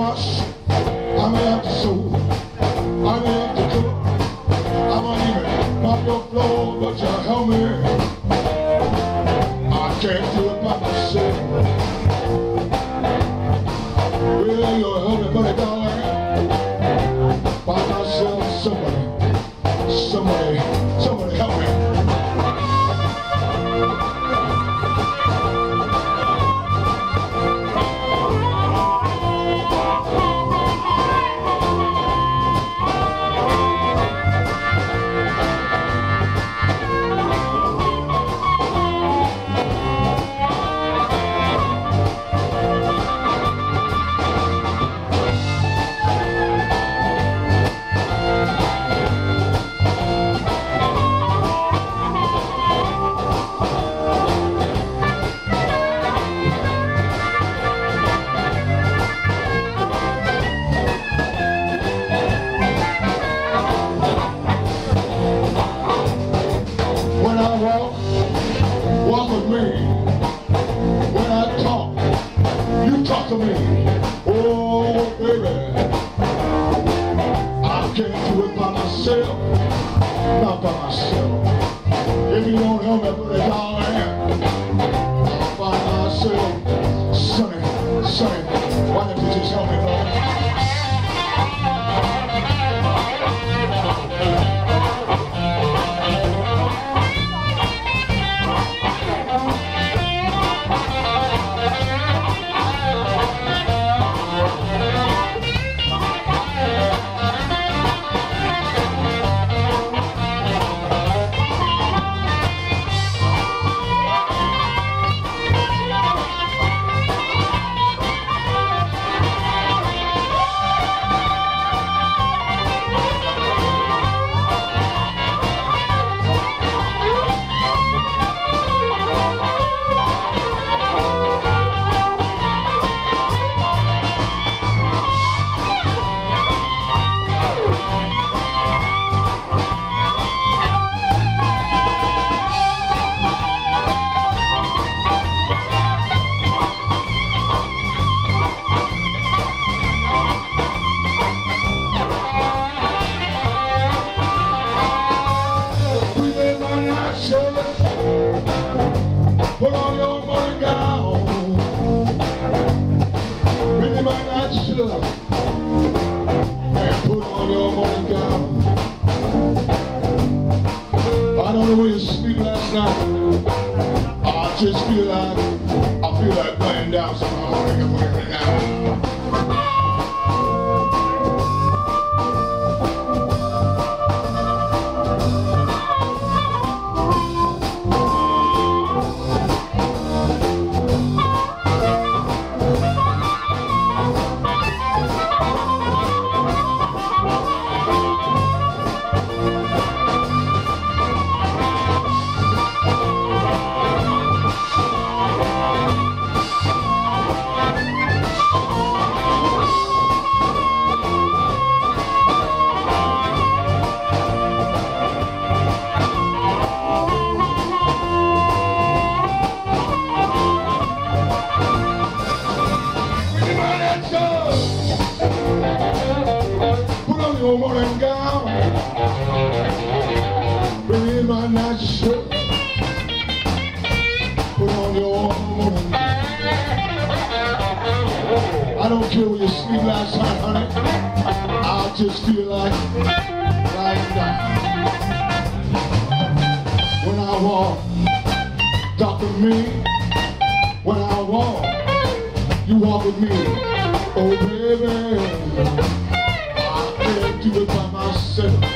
wash, I may have to me. Oh, baby. I can't do it by myself. Not by myself. If you don't help me put it down Know where you sleep last night. I just feel like, I feel like laying down somehow. I can put don't care where you sleep last night, honey. I just feel like lying down. When I walk, talk with me. When I walk, you walk with me. Oh, baby. I can't do it by myself.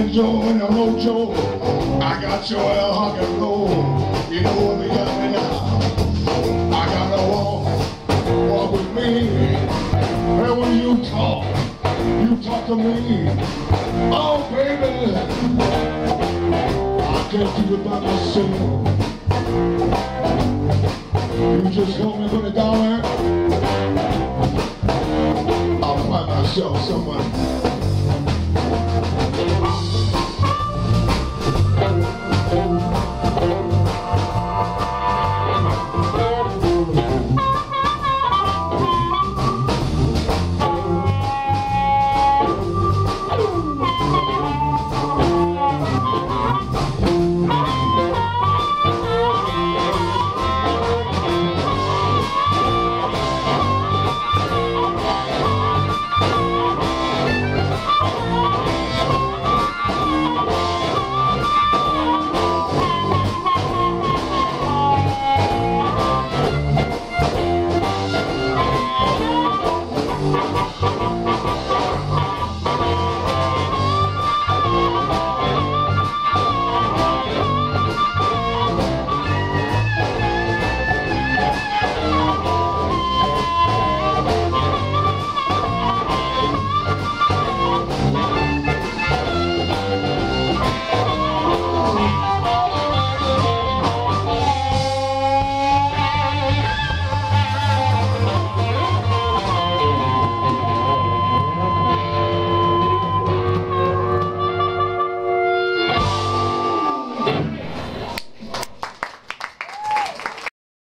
And Joe and the Mojo. I got your El Rock and Roll. You know what we got me now. I got to walk, walk with me. And when you talk, you talk to me. Oh, baby, I can't do it by myself. You just help me it down there. I'll find myself someone.